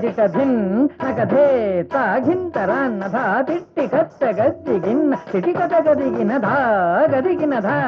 కిటికభిన్ నగధేతాఘింతరాన్నధా తిట్టి కట్ట గద్దిగిన్న చిటికట గదిగిన ధా గదిగిన ధా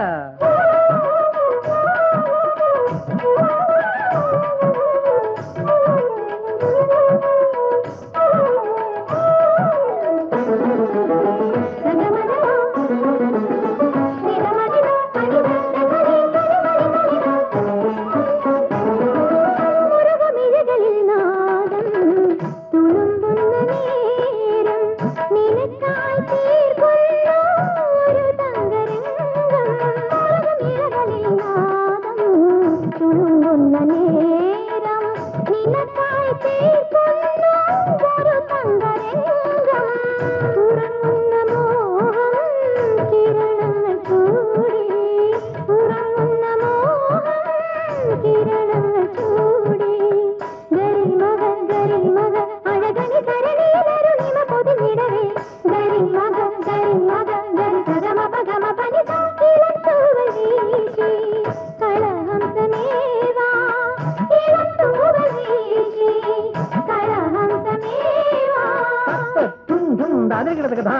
தாதிரி கிடத்துக்கு தா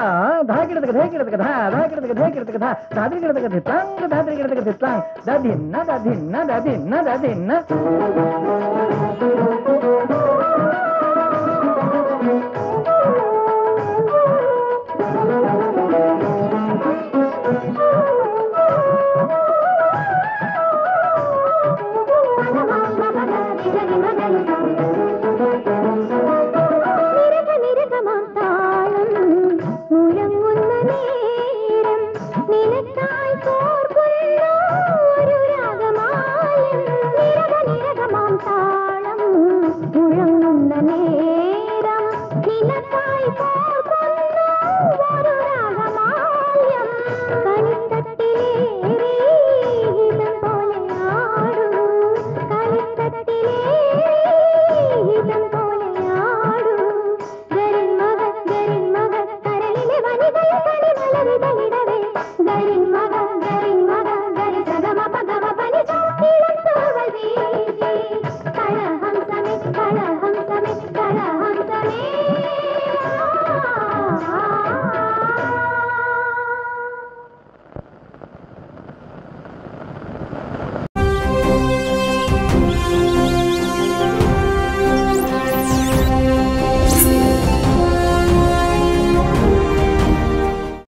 தா கிடத்துக்கு தே கிடத்துக்கு தா தா கிடத்துக்கு தே கிடத்துக்கு தா தாதிரி கிடத்துக்கு தித்தாங் தாதிரி கிடத்துக்கு தித்தாங் ததின்னா ததின்னா ததின்னா ததின்னா